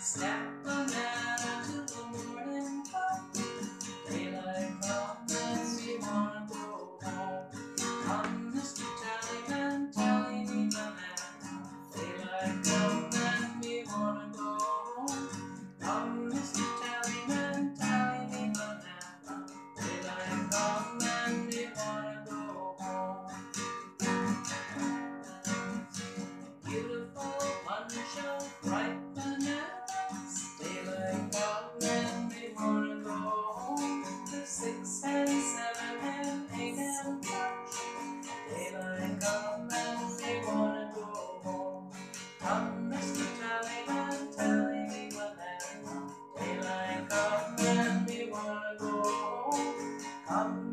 step I'm